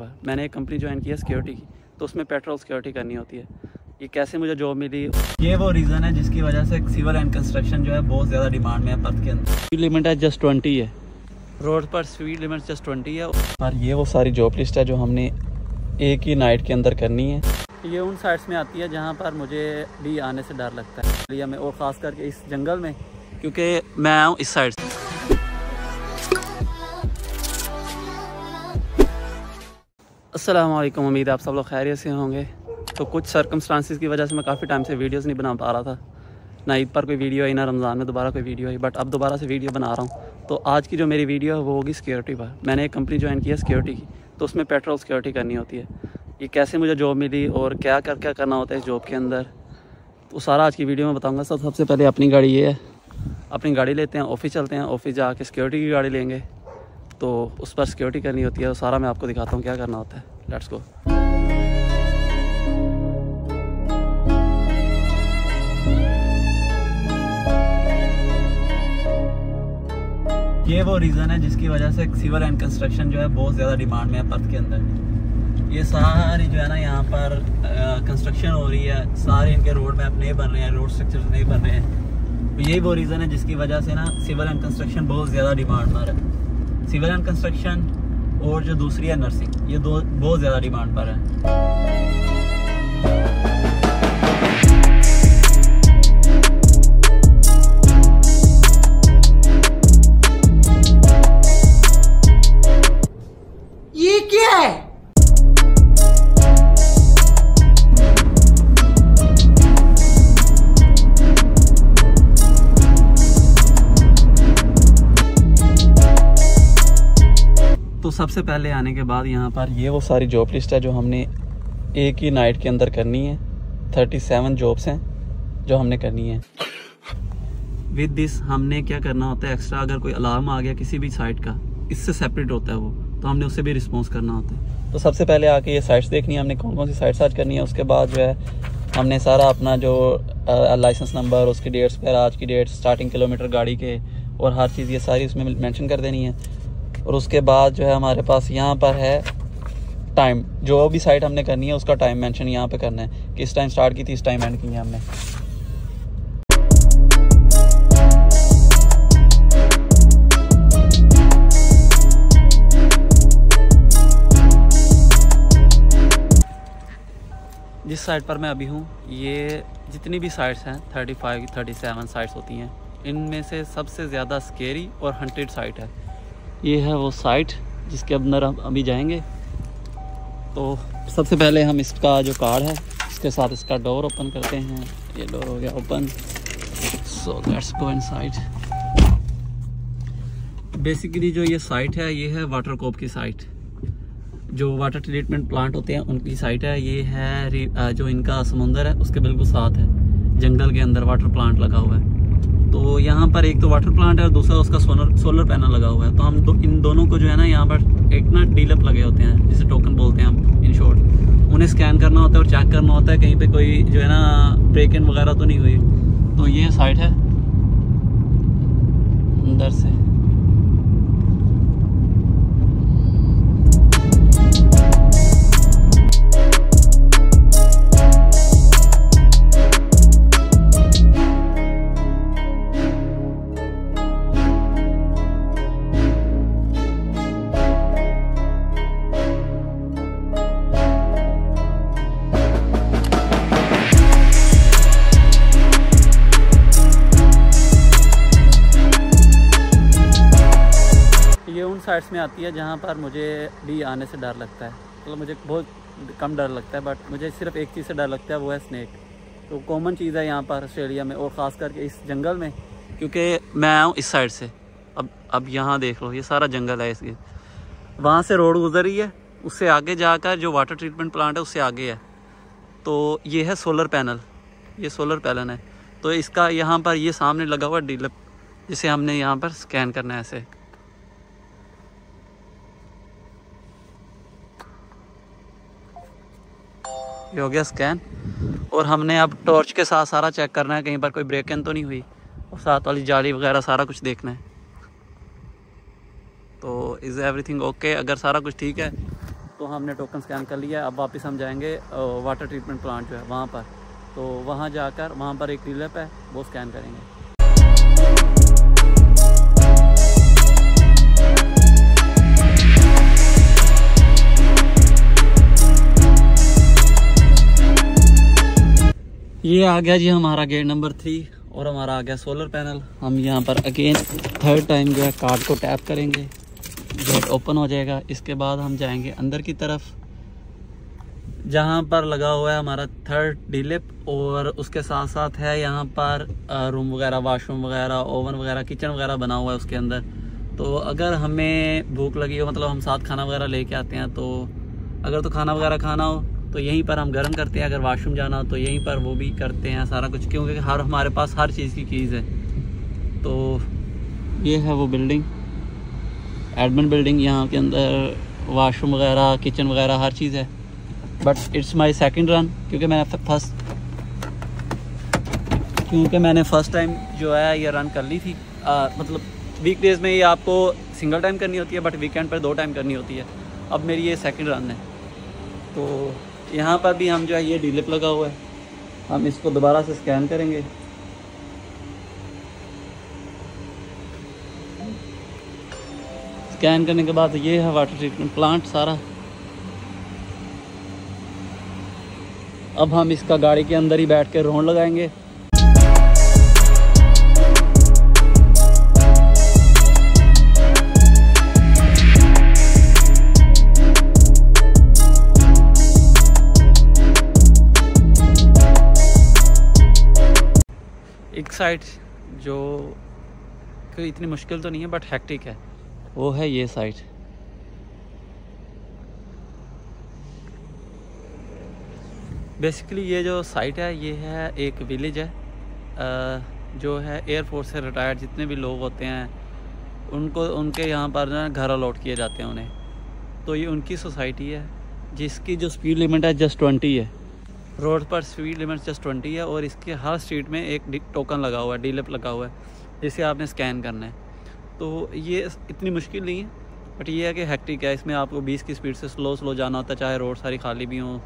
मैंने एक company join की है सिक्योरिटी की तो उसमें पेट्रोल सिक्योरिटी करनी होती है। ये कैसे मुझे जॉब मिली? ये वो रीज़न है जिसकी वजह से सिविल एंड कंस्ट्रक्शन जो है बहुत ज़्यादा डिमांड में है पर्थ के अंदर। स्पीड लिमिट है जस्ट ट्वेंटी है। रोड पर स्पीड लिमिट जस्ट ट्वेंटी है। और ये वो सारी जॉब लिस्ट है जो हमने एक ही नाइट के अंदर करनी है। ये उन साइड्स में आती है जहाँ पर मुझे भी आने से डर लगता है। में और ख़ास करके इस जंगल में क्योंकि मैं आऊँ इस साइड से। अस्सलाम वालेकुम उम्मीद आप सब लोग खैरियत से होंगे। तो कुछ सरकमस्टांसिस की वजह से मैं काफ़ी टाइम से वीडियोस नहीं बना पा रहा था। ना ईद पर कोई वीडियो आई, ना रमज़ान में दोबारा कोई वीडियो आई बट अब दोबारा से वीडियो बना रहा हूँ। तो आज की जो मेरी वीडियो है, वो होगी सिक्योरिटी पर। मैंने एक कंपनी ज्वाइन की है सिक्योरिटी की। तो उसमें पेट्रोल सिक्योरिटी करनी होती है। ये कैसे मुझे जॉब मिली और क्या कर, क्या करना होता है इस जॉब के अंदर? तो सारा आज की वीडियो में बताऊँगा। सब, सबसे पहले अपनी गाड़ी ये है। अपनी गाड़ी लेते हैं ऑफ़िस चलते हैं। ऑफ़िस जाके सिक्योरिटी की गाड़ी लेंगे। तो उस पर सिक्योरिटी करनी होती है और सारा मैं आपको दिखाता हूँ क्या करना होता है। लेट्स गो ये वो रीज़न है जिसकी वजह से सिविल एंड कंस्ट्रक्शन जो है बहुत ज़्यादा डिमांड में है पर्थ के अंदर। ये सारी जो है ना यहाँ पर कंस्ट्रक्शन हो रही है। सारे इनके रोड मैप नहीं बन रहे हैं रोड स्ट्रक्चर नहीं बन रहे हैं। तो यही वो रीज़न है जिसकी वजह से ना सिविल एंड कंस्ट्रक्शन बहुत ज़्यादा डिमांड में है। सिविल एंड कंस्ट्रक्शन और जो दूसरी है नर्सिंग, ये दो, बहुत ज़्यादा डिमांड पर है। सबसे पहले आने के बाद यहाँ पर ये वो सारी जॉब लिस्ट है जो हमने एक ही नाइट के अंदर करनी है। थर्टी सेवन जॉब्स हैं जो हमने करनी है। विद दिस हमने क्या करना होता है एक्स्ट्रा अगर कोई अलार्म आ गया किसी भी साइट का इससे सेपरेट होता है वो तो हमने उससे भी रिस्पॉन्स करना होता है। तो सबसे पहले आके ये साइट्स देखनी है हमने कौन कौन सी साइट सर्च करनी है उसके बाद जो है हमने सारा अपना जो लाइसेंस नंबर उसके डेट्स पर आज की डेट स्टार्टिंग किलोमीटर गाड़ी के और हर चीज़ ये सारी उसमें मेंशन कर देनी है। और उसके बाद जो है हमारे पास यहाँ पर है टाइम जो भी साइट हमने करनी है, उसका टाइम मेंशन यहाँ पे करना है। किस टाइम स्टार्ट की थी इस टाइम एंड की है हमने। जिस साइट पर मैं अभी हूँ, ये जितनी भी साइट्स हैं thirty five thirty seven sites होती हैं, इनमें से सबसे ज़्यादा स्केरी और हंटेड साइट है। ये है वो साइट जिसके अंदर हम अभी जाएँगे। तो सबसे पहले हम इसका जो कार्ड है, इसके साथ इसका डोर ओपन करते हैं। ये डोर हो गया open so let's go inside basically जो ये साइट है, ये है वाटर कोप की साइट जो वाटर ट्रीटमेंट प्लांट होते हैं, उनकी साइट है। ये है जो इनका समुंदर है, उसके बिल्कुल साथ है। जंगल के अंदर वाटर प्लांट लगा हुआ है। तो यहाँ पर एक तो वाटर प्लांट है और दूसरा उसका सोलर सोलर पैनल लगा हुआ है। तो हम दो, इन दोनों को जो है ना यहाँ पर एक ना डीलप लगे होते हैं जिसे टोकन बोलते हैं हम इन शॉर्ट उन्हें स्कैन करना होता है और चेक करना होता है कहीं पे कोई जो है ना ब्रेक इन वगैरह तो नहीं हुई। तो ये साइट है अंदर से। साइड्स में आती है जहाँ पर मुझे भी आने से डर लगता है। मतलब मुझे बहुत कम डर लगता है बट मुझे सिर्फ़ एक चीज़ से डर लगता है, वो है स्नैक तो कॉमन चीज़ है यहाँ पर ऑस्ट्रेलिया में और ख़ास करके इस जंगल में, क्योंकि मैं आया हूँ इस साइड से। अब अब यहाँ देख लो, ये सारा जंगल है इसके। वहाँ से रोड गुजर रही है, उससे आगे जाकर जो वाटर ट्रीटमेंट प्लांट है, उससे आगे है। तो ये है सोलर पैनल ये सोलर पैनल है। तो इसका यहाँ पर ये सामने लगा हुआ डीलप जिसे हमने यहाँ पर स्कैन करना है ऐसे। ये हो गया स्कैन और हमने अब टॉर्च के साथ सारा चेक करना है, कहीं पर कोई ब्रेक इन तो नहीं हुई। और साथ वाली जाली वगैरह सारा कुछ देखना है। तो इज़ एवरीथिंग ओके अगर सारा कुछ ठीक है तो हमने टोकन स्कैन कर लिया अब वापस हम जाएँगे वाटर ट्रीटमेंट प्लांट जो है, वहाँ पर। तो वहाँ जाकर, वहाँ पर एक रिलेप है, वो स्कैन करेंगे। ये आ गया जी हमारा गेट नंबर थ्री और हमारा आ गया सोलर पैनल हम यहाँ पर अगेन थर्ड टाइम जो है कार्ड को टैप करेंगे। गेट ओपन हो जाएगा। इसके बाद हम जाएँगे अंदर की तरफ़, जहाँ पर लगा हुआ है हमारा थर्ड डिलिप और उसके साथ साथ है यहाँ पर रूम वगैरह वाशरूम वगैरह ओवन वगैरह किचन वगैरह बना हुआ है उसके अंदर। तो अगर हमें भूख लगी हो मतलब हम साथ खाना वगैरह लेके आते हैं तो अगर तो खाना वगैरह खाना हो तो यहीं पर हम गर्म करते हैं अगर वाशरूम जाना तो यहीं पर वो भी करते हैं सारा कुछ क्योंकि हर हमारे पास हर चीज़ की कीज़ है। तो ये है वो बिल्डिंग एडमिन बिल्डिंग यहाँ के अंदर वाशरूम वगैरह किचन वगैरह हर चीज़ है। But it's my second run क्योंकि मैंने फ़र्स्ट क्योंकि मैंने फ़र्स्ट टाइम जो है ये रन कर ली थी। आ, मतलब वीक डेज़ में ये आपको सिंगल टाइम करनी होती है बट वीकेंड पर दो टाइम करनी होती है। अब मेरी ये सेकंड रन है। तो यहाँ पर भी हम जो है, ये डिलिप लगा हुआ है। हम इसको दोबारा से स्कैन करेंगे। स्कैन करने के बाद ये है वाटर ट्रीटमेंट प्लांट सारा। अब हम इसका गाड़ी के अंदर ही बैठ कर रोन लगाएँगे। साइड जो कोई इतनी मुश्किल तो नहीं है बट हैक्टिक है। वो है ये साइड बेसिकली ये जो साइट है ये है एक विलेज है। जो है एयरफोर्स से रिटायर्ड जितने भी लोग होते हैं उनको उनके यहाँ पर जो घर अलॉट किए जाते हैं उन्हें। तो ये उनकी सोसाइटी है जिसकी जो स्पीड लिमिट है जस्ट ट्वेंटी है। रोड पर स्पीड लिमिट जस्ट ट्वेंटी है और इसके हर स्ट्रीट में एक टोकन लगा हुआ है, डीलप लगा हुआ है, जिसे आपने स्कैन करना है। तो ये इतनी मुश्किल नहीं है बट ये है कि हैक्टिक है। इसमें आपको 20 की स्पीड से स्लो स्लो जाना होता है, चाहे रोड सारी खाली भी हों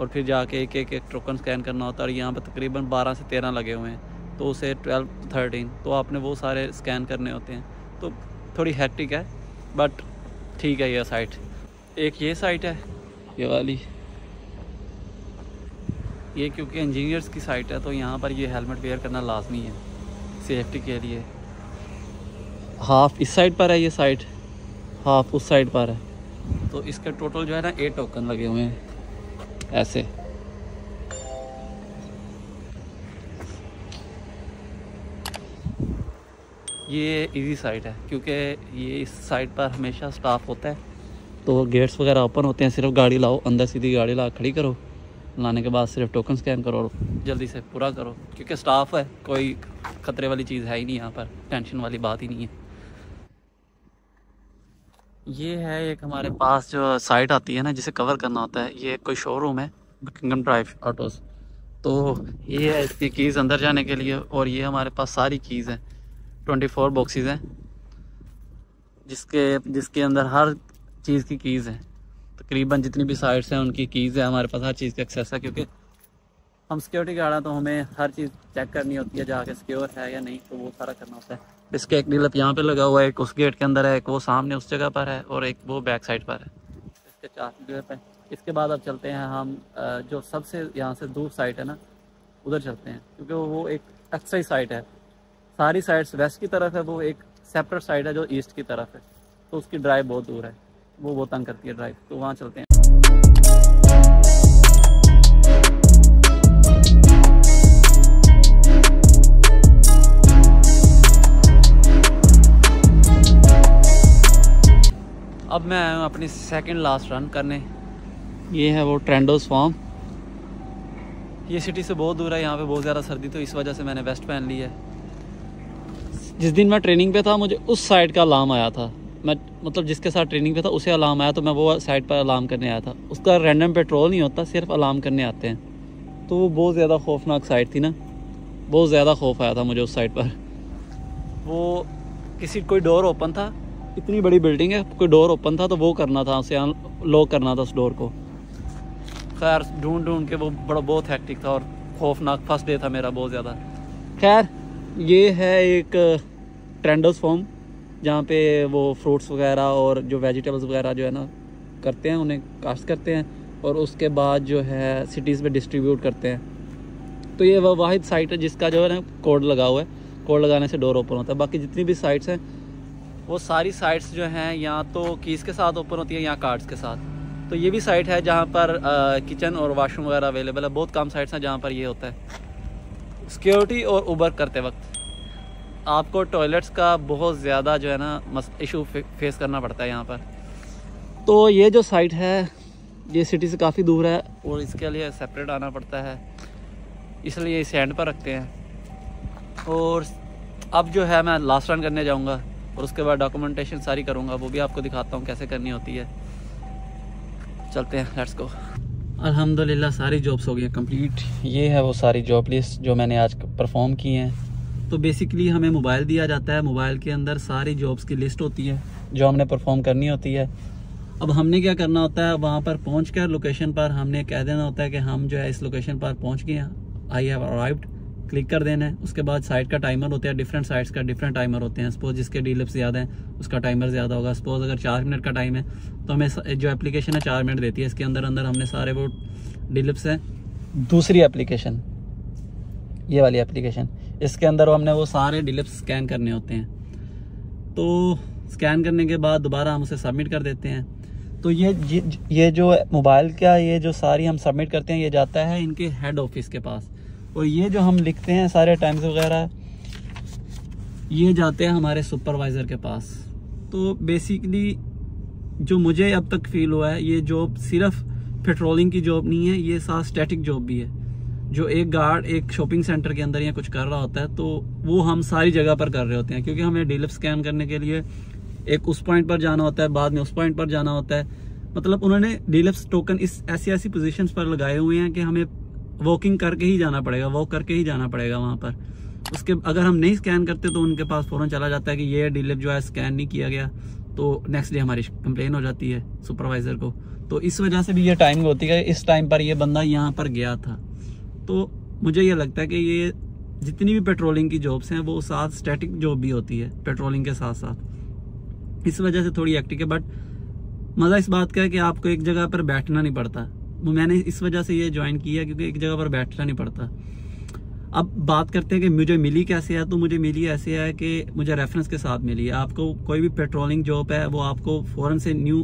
और फिर जाके एक एक एक टोकन स्कैन करना होता है। और यहाँ पर तकरीबन 12 से 13 लगे हुए हैं तो उसे 12 थर्टीन तो आपने वो सारे स्कैन करने होते हैं। तो थोड़ी हैक्टिक है बट ठीक है यह साइट एक ये साइट है, ये वाली। ये क्योंकि इंजीनियर्स की साइट है तो यहाँ पर ये हेलमेट वेयर करना लाजमी है सेफ्टी के लिए। हाफ़ इस साइड पर है ये साइड हाफ़ उस साइड पर है। तो इसके टोटल जो है ना एट टोकन लगे हुए हैं, ऐसे। ये इजी साइड है, क्योंकि ये इस साइड पर हमेशा स्टाफ होता है तो गेट्स वगैरह ओपन होते हैं, सिर्फ़ गाड़ी लाओ, अंदर सीधी गाड़ी ला, खड़ी करो। लाने के बाद सिर्फ़ टोकन स्कैन करो और जल्दी से पूरा करो। क्योंकि स्टाफ है, कोई ख़तरे वाली चीज़ है ही नहीं यहाँ पर। टेंशन वाली बात ही नहीं है। ये है एक हमारे पास जो साइट आती है ना, जिसे कवर करना होता है, ये कोई शोरूम है किंगम ड्राइव ऑटोज़ तो ये है इसकी कीज़ अंदर जाने के लिए और ये हमारे पास सारी कीज़ हैं। ट्वेंटी फोर बॉक्सेस हैं, जिसके जिसके अंदर हर चीज़ की कीज़ हैं। तकरीबन जितनी भी साइट्स हैं, उनकी कीज़ है हमारे पास हर चीज़ की एक्सेस है, क्योंकि हम सिक्योरिटी गार्ड हैं तो हमें हर चीज़ चेक करनी होती है, जाके सिक्योर है या नहीं तो वो सारा करना होता है। इसके एक डीलप यहाँ पे लगा हुआ है, एक उस गेट के अंदर है, एक वो सामने उस जगह पर है, और एक वो बैक साइड पर है। इसके चार डीलप है, इसके बाद अब चलते हैं हम जो सबसे यहाँ से दूर साइट है ना, उधर चलते हैं, क्योंकि वो एक एक्सरसाइज साइट है। सारी साइड्स वेस्ट की तरफ़ है, वो एक सेपरेट साइड है जो ईस्ट की तरफ़ है तो उसकी ड्राइव बहुत दूर है। वो बहुत तंग करती है ड्राइव तो वहाँ चलते हैं। अब मैं आया हूँ अपनी सेकंड लास्ट रन करने। ये है वो ट्रेंडोस फॉर्म ये सिटी से बहुत दूर है, यहाँ पे बहुत ज़्यादा सर्दी तो इस वजह से मैंने वेस्ट पहन ली है। जिस दिन मैं ट्रेनिंग पे था, मुझे उस साइड का अलार्म आया था। मैं मतलब जिसके साथ ट्रेनिंग पे था, उसे अलार्म आया तो मैं वो साइड पर अलार्म करने आया था। उसका रैंडम पेट्रोल नहीं होता, सिर्फ़ अलार्म करने आते हैं। तो वो बहुत ज़्यादा खौफनाक साइड थी ना। बहुत ज़्यादा खौफ आया था मुझे उस साइड पर। वो किसी, कोई डोर ओपन था, इतनी बड़ी बिल्डिंग है, कोई डोर ओपन था तो वो करना था, उसे लॉक करना था उस डोर को। खैर ढूंढ ढूंढ के वो बड़ा, बहुत हैक्टिक था और खौफनाक फ़र्स्ट डे था मेरा, बहुत ज़्यादा। खैर, ये है एक ट्रेंडर्स फॉर्म जहाँ पे वो फ्रूट्स वगैरह और जो वेजिटेबल्स वगैरह जो है ना, करते हैं, उन्हें काश्त करते हैं और उसके बाद जो है सिटीज़ में डिस्ट्रीब्यूट करते हैं। तो ये वह वाहिद साइट है जिसका जो है ना कोड लगा हुआ है। कोड लगाने से डोर ओपन होता है। बाकी जितनी भी साइट्स हैं, वो सारी साइट्स जो हैं, या तो कीस के साथ ओपन होती है, या कार्ड्स के साथ। तो ये भी साइट है जहाँ पर किचन और वाशरूम वगैरह अवेलेबल है। बहुत कम साइट्स हैं जहाँ पर ये होता है। सिक्योरिटी और उबर करते वक्त। आपको टॉयलेट्स का बहुत ज़्यादा जो है ना मस इशू फे, फेस करना पड़ता है यहाँ पर। तो ये जो साइट है ये सिटी से काफ़ी दूर है और इसके लिए सेपरेट आना पड़ता है। इसलिए इसे एंड पर रखते हैं। और अब जो है मैं लास्ट रन करने जाऊँगा और उसके बाद डॉक्यूमेंटेशन सारी करूँगा वो भी आपको दिखाता हूँ कैसे करनी होती है। चलते हैं लेट्स गो अल्हम्दुलिल्लाह सारी जॉब्स हो गई कंप्लीट ये है वो सारी जॉब लिस्ट जो मैंने आज परफॉर्म की हैं। तो बेसिकली हमें मोबाइल दिया जाता है। मोबाइल के अंदर सारी जॉब्स की लिस्ट होती है, जो हमने परफॉर्म करनी होती है। अब हमने क्या करना होता है? वहाँ पर पहुँच कर लोकेशन पर हमने कह देना होता है कि हम जो है इस लोकेशन पर पहुँच गए हैं। आई हैव अराइव्ड क्लिक कर देना है। उसके बाद साइट का टाइमर होता है डिफरेंट साइट्स का डिफरेंट टाइमर होते हैं। सपोज़ जिसके डीलिप्स ज़्यादा हैं, उसका टाइमर ज़्यादा होगा। सपोज़ अगर चार मिनट का टाइम है तो हमें जो एप्लीकेशन है, चार मिनट देती है। इसके अंदर अंदर हमने सारे वो डीलिप्स हैं। दूसरी एप्लीकेशन ये वाली एप्लीकेशन इसके अंदर हमने वो सारे डिलिप्स स्कैन करने होते हैं। तो स्कैन करने के बाद दोबारा हम उसे सबमिट कर देते हैं। तो ये ये जो मोबाइल का, ये जो सारी हम सबमिट करते हैं, ये जाता है इनके हेड ऑफ़िस के पास। और ये जो हम लिखते हैं सारे टाइम्स वगैरह, ये जाते हैं हमारे सुपरवाइज़र के पास। तो बेसिकली जो मुझे अब तक फील हुआ है, ये जॉब सिर्फ़ पेट्रोलिंग की जॉब नहीं है, ये साथ स्टैटिक जॉब भी है। जो एक गार्ड एक शॉपिंग सेंटर के अंदर या कुछ कर रहा होता है तो वो हम सारी जगह पर कर रहे होते हैं, क्योंकि हमें डीलप स्कैन करने के लिए एक उस पॉइंट पर जाना होता है, बाद में उस पॉइंट पर जाना होता है। मतलब उन्होंने डीलप्स टोकन इस ऐसी ऐसी पोजीशंस पर लगाए हुए हैं कि हमें वॉकिंग करके ही जाना पड़ेगा वॉक करके ही जाना पड़ेगा वहाँ पर। उसके अगर हम नहीं स्कैन करते तो उनके पास फ़ौरन चला जाता है कि ये डीलिप जो है स्कैन नहीं किया गया तो नेक्स्ट डे हमारी कंप्लेन हो जाती है सुपरवाइज़र को। तो इस वजह से भी ये टाइमिंग होती है, इस टाइम पर ये बंदा यहाँ पर गया था। तो मुझे ये लगता है कि ये जितनी भी पेट्रोलिंग की जॉब्स हैं, वो साथ स्टैटिक जॉब भी होती है पेट्रोलिंग के साथ साथ। इस वजह से थोड़ी एक्टिक है बट मज़ा इस बात का है कि आपको एक जगह पर बैठना नहीं पड़ता। मैंने इस वजह से ये ज्वाइन किया क्योंकि एक जगह पर बैठना नहीं पड़ता। अब बात करते हैं कि मुझे मिली कैसे है तो मुझे मिली ऐसे है कि मुझे रेफरेंस के साथ मिली है। आपको कोई भी पेट्रोलिंग जॉब है, वो आपको फ़ौरन से न्यू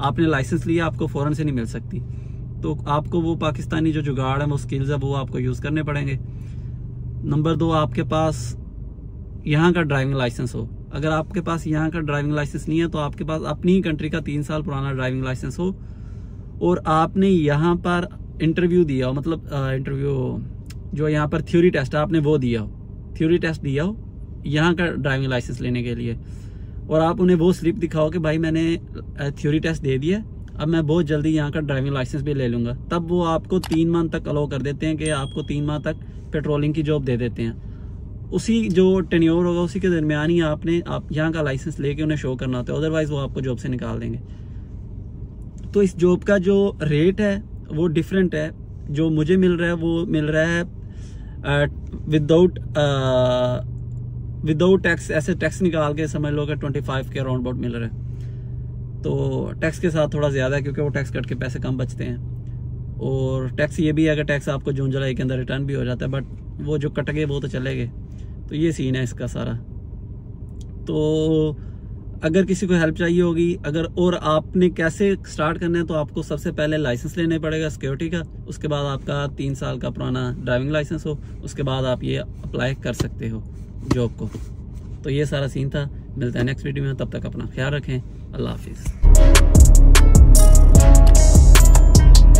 आपने लाइसेंस लिया, आपको फ़ौरन से नहीं मिल सकती। तो आपको वो पाकिस्तानी जो जुगाड़ है, वो स्किल्स है, वो आपको यूज़ करने पड़ेंगे। नंबर दो, आपके पास यहाँ का ड्राइविंग लाइसेंस हो। अगर आपके पास यहाँ का ड्राइविंग लाइसेंस नहीं है तो आपके पास अपनी कंट्री का तीन साल पुराना ड्राइविंग लाइसेंस हो। और आपने यहाँ पर इंटरव्यू दिया हो मतलब इंटरव्यू जो यहाँ पर थ्योरी टेस्ट है, आपने वो दिया हो। थ्योरी टेस्ट दिया हो यहाँ का ड्राइविंग लाइसेंस लेने के लिए। और आप उन्हें वो स्लिप दिखाओ कि भाई मैंने थ्योरी टेस्ट दे दिया अब मैं बहुत जल्दी यहाँ का ड्राइविंग लाइसेंस भी ले लूँगा। तब वो आपको तीन माह तक अलाउ कर देते हैं कि आपको तीन माह तक पेट्रोलिंग की जॉब दे देते हैं। उसी जो टेन्योर होगा, उसी के दरमियान ही आपने, आप यहाँ का लाइसेंस लेके उन्हें शो करना होता है अदरवाइज़ वो आपको जॉब से निकाल देंगे। तो इस जॉब का जो रेट है, वो डिफरेंट है। जो मुझे मिल रहा है, वो मिल रहा है विदाउट विदाउट टैक्स ऐसे टैक्स निकाल के समझ लो कि ट्वेंटी फाइव के अराउंड अबाउट मिल रहा है। तो टैक्स के साथ थोड़ा ज़्यादा है क्योंकि वो टैक्स कट के पैसे कम बचते हैं। और टैक्स ये भी है कि टैक्स आपको जून जुलाई के अंदर रिटर्न भी हो जाता है बट वो जो कट गए वो तो चले गए तो ये सीन है इसका सारा। तो अगर किसी को हेल्प चाहिए होगी, अगर और आपने कैसे स्टार्ट करना है तो आपको सबसे पहले लाइसेंस लेने पड़ेगा सिक्योरिटी का। उसके बाद आपका तीन साल का पुराना ड्राइविंग लाइसेंस हो। उसके बाद आप ये अप्लाई कर सकते हो जॉब को। तो ये सारा सीन था। मिलता है नेक्स्ट वीडियो में। तब तक अपना ख्याल रखें। I love Hafiz.